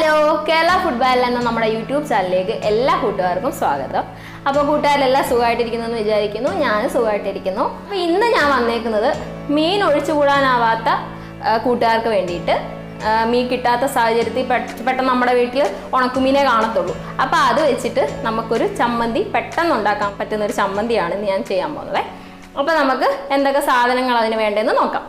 Hello Kerala football എന്ന നമ്മുടെ YouTube ചാനലിലേക്ക് എല്ലാ കൂട്ടുകാർക്കും സ്വാഗതം. അപ്പോൾ കൂട്ടുകാരെല്ലാം സുഖമായിട്ടിരിക്കുന്നു എന്ന് വിചാരിക്കുന്നു. ഞാൻ സുഖമായിട്ടിരിക്കുന്നു. അപ്പോൾ ഇന്ന് ഞാൻ വന്നേക്കുന്നത് മീൻ ഒഴിച്ചുകൂടാനാവാത്ത കൂട്ടുകാർക്ക് വേണ്ടിയിട്ട്. മീൻ കിട്ടാത്ത സാഹചര്യത്തിൽ പെട്ടെന്ന് നമ്മുടെ വീട്ടിൽ ഉണക്കുമീനെ കാണത്തുള്ളൂ. അപ്പോൾ അത് വെച്ചിട്ട് നമുക്കൊരു ചമ്മന്തി പെട്ടെന്ന് ഉണ്ടാക്കാൻ പറ്റുന്ന ഒരു ചമ്മന്തിയാണ് ഇന്ന് ഞാൻ ചെയ്യാൻ പോകുന്നത്. അപ്പോൾ നമുക്ക് എന്തൊക്കെ സാധനങ്ങൾ അതിന് വേണ്ടതെന്ന് നോക്കാം.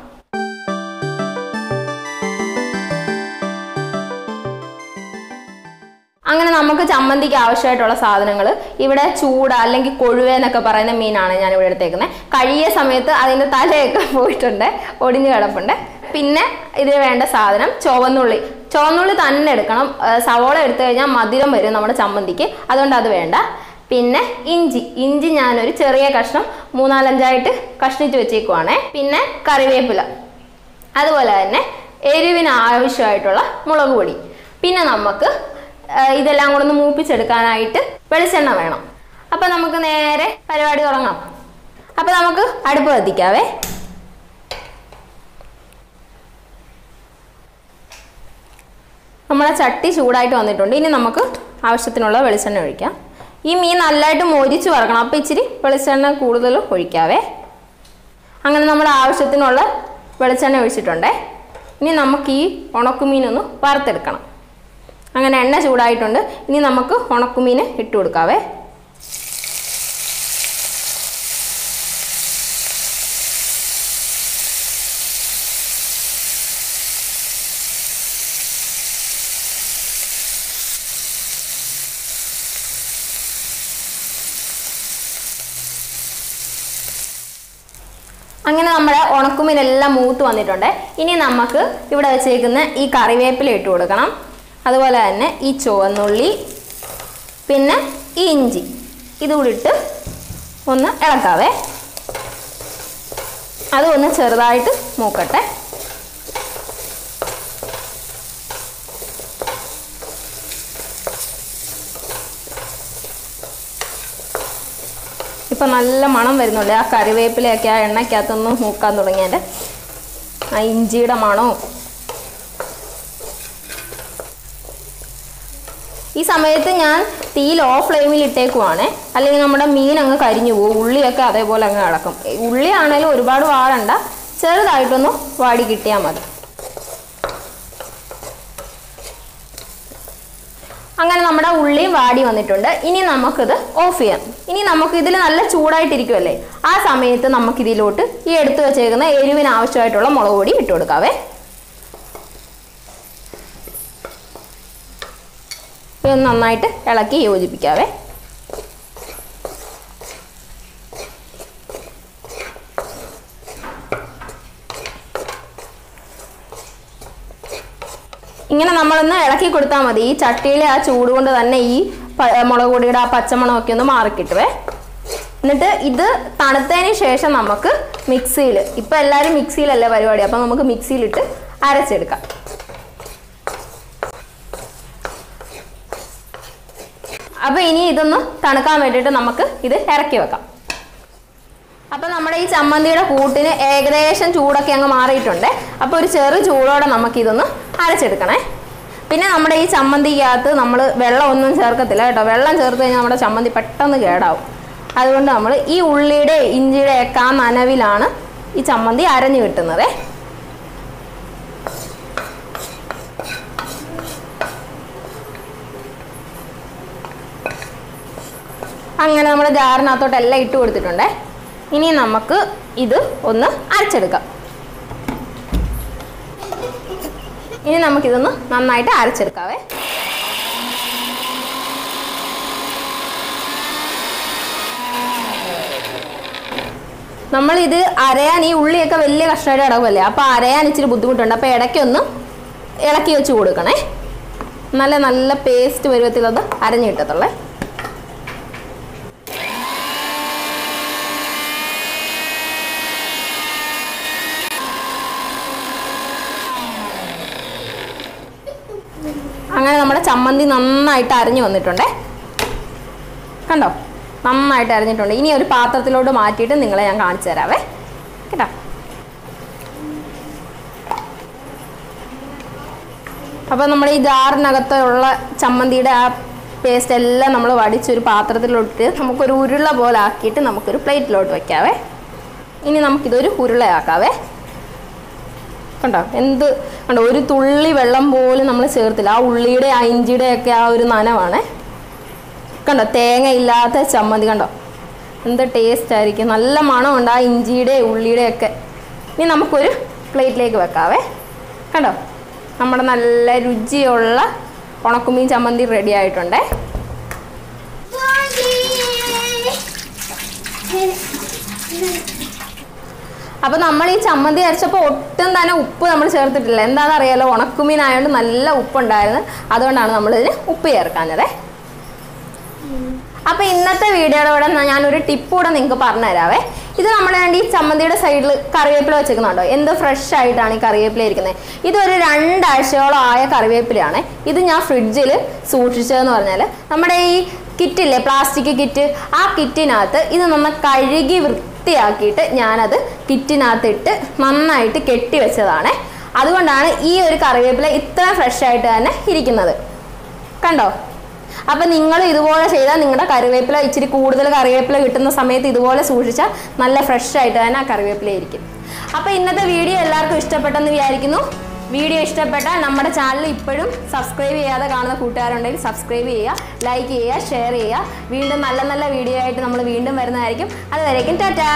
അങ്ങനെ നമുക്ക് ചമ്മന്തിക്ക് ആവശ്യമായിട്ടുള്ള സാധനങ്ങൾ ഇവിടെ ചൂട അല്ലെങ്കിൽ കൊഴുവ എന്നൊക്കെ പറയുന്ന മീനാണ് ഞാൻ ഇവിടെ എടുത്തേക്കുന്നത് കഴിയ സമയത്ത് അതിന്റെ തലയൊക്കെ പോയിട്ടുണ്ട് ഒടിഞ്ഞു കിടപ്പുണ്ട്. പിന്നെ ഇതിന് വേണ്ട സാധനം ചുവന്നുള്ളി. ചുവന്നുള്ളി തന്നെ എടുക്കണം. സവോള എടുത്തു കഴിഞ്ഞാൽ മധുരം വരും നമ്മുടെ ചമ്മന്തിക്ക്. അതുകൊണ്ട് അത് വേണ്ട. പിന്നെ ഇഞ്ചി. ഇഞ്ചി ഞാനൊരു ചെറിയ കഷ്ണം മൂന്നാലഞ്ചായിട്ട് കഷ്ണിച്ച് വെച്ചേക്കുവാണേ. പിന്നെ കറിവേപ്പില. അതുപോലെ തന്നെ എരിവിന് ആവശ്യമായിട്ടുള്ള മുളക് പൊടി. പിന്നെ നമുക്ക് ഇതെല്ലാം കൂടെ ഒന്ന് മൂപ്പിച്ചെടുക്കാനായിട്ട് വെളിച്ചെണ്ണ വേണം. അപ്പം നമുക്ക് നേരെ പരിപാടി തുടങ്ങാം. അപ്പം നമുക്ക് അടുപ്പ് കത്തിക്കാവേ. നമ്മളെ ചട്ടി ചൂടായിട്ട് വന്നിട്ടുണ്ട്. ഇനി നമുക്ക് ആവശ്യത്തിനുള്ള വെളിച്ചെണ്ണ ഒഴിക്കാം. ഈ മീൻ നല്ലതായിട്ട് മൊരിച്ച് വറക്കണം. അപ്പോൾ ഇച്ചിരി വെളിച്ചെണ്ണ കൂടുതൽ ഒഴിക്കാവേ. അങ്ങനെ നമ്മൾ ആവശ്യത്തിനുള്ള വെളിച്ചെണ്ണ ഒഴിച്ചിട്ടുണ്ടേ. ഇനി നമുക്ക് ഈ ഉണക്കുമീനൊന്ന് വറുത്തെടുക്കണം. അങ്ങനെ എണ്ണ ചൂടായിട്ടുണ്ട്. ഇനി നമുക്ക് ഉണക്കുമീൻ ഇട്ട് കൊടുക്കാവേ. അങ്ങനെ നമ്മുടെ ഉണക്കുമീനെല്ലാം മൂത്ത് വന്നിട്ടുണ്ട്. ഇനി നമുക്ക് ഇവിടെ വെച്ചേക്കുന്ന ഈ കറിവേപ്പില ഇട്ട് കൊടുക്കണം. അതുപോലെ തന്നെ ഈ ചുവന്നുള്ളി പിന്നെ ഈ ഇഞ്ചി. ഇതുകൂടി ഇട്ട് ഒന്ന് ഇളക്കാവേ. അത് ഒന്ന് ചെറുതായിട്ട് മൂക്കട്ടെ. ഇപ്പം നല്ല മണം വരുന്നുണ്ട്. ആ കറിവേപ്പിലയൊക്കെ ആ എണ്ണയ്ക്കകത്തൊന്ന് മൂക്കാൻ തുടങ്ങിയാൽ ആ ഇഞ്ചിയുടെ മണവും ഈ സമയത്ത് ഞാൻ തീ ലോ ഫ്ലെയിമിൽ ഇട്ടേക്കുവാണ്. അല്ലെങ്കിൽ നമ്മുടെ മീൻ അങ്ങ് കരിഞ്ഞു പോകും. ഉള്ളിയൊക്കെ അതേപോലെ അങ്ങ് കിടക്കും. ഉള്ളി ഒരുപാട് വാടണ്ട ചെറുതായിട്ടൊന്ന് വാടി കിട്ടിയാൽ മതി. അങ്ങനെ നമ്മുടെ ഉള്ളി വാടി വന്നിട്ടുണ്ട്. ഇനി നമുക്കിത് ഓഫ് ചെയ്യാം. ഇനി നമുക്ക് ഇതിൽ നല്ല ചൂടായിട്ടിരിക്കുമല്ലേ ആ സമയത്ത് നമുക്കിതിലോട്ട് ഈ എടുത്തു വെച്ചേക്കുന്ന എരിവിന് ആവശ്യമായിട്ടുള്ള മുളക് പൊടി ഇട്ട് കൊടുക്കാവേ. ഇതൊന്ന് നന്നായിട്ട് ഇളക്കി യോജിപ്പിക്കാവേ. ഇങ്ങനെ നമ്മളൊന്ന് ഇളക്കി കൊടുത്താൽ മതി. ഈ ചട്ടിയിലെ ആ ചൂട് കൊണ്ട് തന്നെ ഈ മുളക് പൊടിയുടെ ആ പച്ചമണമൊക്കെ ഒന്ന് മാറിക്കിട്ടുവേ. എന്നിട്ട് ഇത് തണുത്തതിന് ശേഷം നമുക്ക് മിക്സിയിൽ ഇപ്പം എല്ലാവരും മിക്സിയിലല്ലേ പരിപാടി അപ്പം നമുക്ക് മിക്സിയിലിട്ട് അരച്ചെടുക്കാം. അപ്പോൾ ഇനി ഇതൊന്ന് തണുക്കാൻ വേണ്ടിയിട്ട് നമുക്ക് ഇത് ഇറക്കി വെക്കാം. അപ്പം നമ്മുടെ ഈ ചമ്മന്തിയുടെ കൂട്ടിന് ഏകദേശം ചൂടൊക്കെ അങ്ങ് മാറിയിട്ടുണ്ട്. അപ്പോൾ ഒരു ചെറു ചൂടോടെ നമുക്കിതൊന്ന് അരച്ചെടുക്കണേ. പിന്നെ നമ്മുടെ ഈ ചമ്മന്തിക്കകത്ത് നമ്മൾ വെള്ളം ഒന്നും ചേർക്കത്തില്ല കേട്ടോ. വെള്ളം ചേർത്ത് കഴിഞ്ഞാൽ നമ്മുടെ ചമ്മന്തി പെട്ടെന്ന് കേടാവും. അതുകൊണ്ട് നമ്മൾ ഈ ഉള്ളിയുടെ ഇഞ്ചിയുടെ ഒക്കെ ആ നനവിലാണ് ഈ ചമ്മന്തി അരഞ്ഞു കിട്ടുന്നത്. അങ്ങനെ നമ്മൾ ജാറിനകത്തോട്ട് എല്ലാം ഇട്ട് കൊടുത്തിട്ടുണ്ടേ. ഇനി നമുക്ക് ഇത് ഒന്ന് അരച്ചെടുക്കാം. ഇനി നമുക്കിതൊന്ന് നന്നായിട്ട് അരച്ചെടുക്കാവേ. നമ്മളിത് അരയാൻ ഈ ഉള്ളിയൊക്കെ വലിയ കഷ്ണമായിട്ട് കിടക്കുമല്ലേ അപ്പോൾ അരയാൻ ഇച്ചിരി ബുദ്ധിമുട്ടുണ്ട്. അപ്പോൾ ഇടയ്ക്കൊന്ന് ഇളക്കി വെച്ച് കൊടുക്കണേ. നല്ല നല്ല പേസ്റ്റ് പരുവത്തിൽ അത് അരഞ്ഞു കിട്ടത്തുള്ളേ അങ്ങനെ നമ്മുടെ ചമ്മന്തി നന്നായിട്ട് അരഞ്ഞു വന്നിട്ടുണ്ടേ. കണ്ടോ? നന്നായിട്ട് അരഞ്ഞിട്ടുണ്ട്. ഇനി ഒരു പാത്രത്തിലോട്ട് മാറ്റിയിട്ട് നിങ്ങളെ ഞാൻ കാണിച്ചു തരാവേ. കേട്ടോ? അപ്പോൾ നമ്മൾ ഈ ജാറിനകത്തുള്ള ചമ്മന്തിയുടെ ആ പേസ്റ്റ് എല്ലാം നമ്മൾ വടിച്ചൊരു പാത്രത്തിലോട്ട് നമുക്കൊരു ഉരുള പോലെ ആക്കിയിട്ട് നമുക്കൊരു പ്ലേറ്റിലോട്ട് വയ്ക്കാവേ ഇനി നമുക്കിതൊരു ഉരുളയാക്കാവേ. കണ്ടോ? എന്ത് കണ്ടോ? ഒരു തുള്ളി വെള്ളം പോലും നമ്മൾ ചേർത്തില്ല. ആ ഉള്ളിയുടെ ആ ഇഞ്ചിയുടെ ഒക്കെ ആ ഒരു നനവാണ്. കണ്ടോ? തേങ്ങ ഇല്ലാത്ത ചമ്മന്തി കണ്ടോ? എന്ത് ടേസ്റ്റ് ആയിരിക്കും. നല്ല മണമുണ്ട് ആ ഇഞ്ചിയുടെ ഉള്ളിയുടെ ഒക്കെ. ഇനി നമുക്കൊരു പ്ലേറ്റിലേക്ക് വെക്കാവേ. കണ്ടോ? നമ്മുടെ നല്ല രുചിയുള്ള ഉണക്കുമീൻ ചമ്മന്തി റെഡി ആയിട്ടുണ്ടേ. അപ്പോൾ നമ്മൾ ഈ ചമ്മന്തി അരച്ചപ്പോൾ ഒട്ടും തന്നെ ഉപ്പ് നമ്മൾ ചേർത്തിട്ടില്ല. എന്താണെന്ന് അറിയാലോ ഉണക്കുമീനായതുകൊണ്ട് നല്ല ഉപ്പുണ്ടായിരുന്നു. അതുകൊണ്ടാണ് നമ്മളിതിന് ഉപ്പ് ചേർക്കാഞ്ഞത്. അപ്പോൾ ഇന്നത്തെ വീഡിയോയുടെ ഞാനൊരു ടിപ്പ് കൂടെ നിങ്ങൾക്ക് പറഞ്ഞുതരാവേ. ഇത് നമ്മൾ വേണ്ടി ഈ ചമ്മന്തിയുടെ സൈഡിൽ കറിവേപ്പില വെച്ചേക്കുന്നുണ്ടോ എന്ത് ഫ്രഷ് ആയിട്ടാണ് ഈ കറിവേപ്പില ഇരിക്കുന്നത് ഇതൊരു രണ്ടാഴ്ചയോളം ആയ കറിവേപ്പിലയാണ്. ഇത് ഞാൻ ഫ്രിഡ്ജിൽ സൂക്ഷിച്ചതെന്ന് പറഞ്ഞാൽ നമ്മുടെ ഈ കിറ്റില്ലേ പ്ലാസ്റ്റിക് കിറ്റ് ആ കിറ്റിനകത്ത് ഇത് നമ്മൾ കഴുകി വൃത്തിയാക്കിയിട്ട് ഞാനത് കിറ്റിനകത്തിട്ട് നന്നായിട്ട് കെട്ടി വെച്ചതാണ്. അതുകൊണ്ടാണ് ഈ ഒരു കറിവേപ്പില ഇത്ര ഫ്രഷ് ആയിട്ട് തന്നെ ഇരിക്കുന്നത്. കണ്ടോ? അപ്പം നിങ്ങൾ ഇതുപോലെ ചെയ്താൽ നിങ്ങളുടെ കറിവേപ്പില ഇച്ചിരി കൂടുതൽ കറിവേപ്പില കിട്ടുന്ന സമയത്ത് ഇതുപോലെ സൂക്ഷിച്ചാൽ നല്ല ഫ്രഷ് ആയിട്ട് തന്നെ ആ കറിവേപ്പില ഇരിക്കും. അപ്പോൾ ഇന്നത്തെ വീഡിയോ എല്ലാവർക്കും ഇഷ്ടപ്പെട്ടെന്ന് വിചാരിക്കുന്നു. വീഡിയോ ഇഷ്ടപ്പെട്ടാൽ നമ്മുടെ ചാനൽ ഇപ്പോഴും സബ്സ്ക്രൈബ് ചെയ്യാതെ കാണുന്ന കൂട്ടുകാരുണ്ടെങ്കിൽ സബ്സ്ക്രൈബ് ചെയ്യുക ലൈക്ക് ചെയ്യുക ഷെയർ ചെയ്യുക. വീണ്ടും നല്ല നല്ല വീഡിയോ ആയിട്ട് നമ്മൾ വീണ്ടും വരുന്നതായിരിക്കും. അതുവരേക്കും ടാറ്റാ.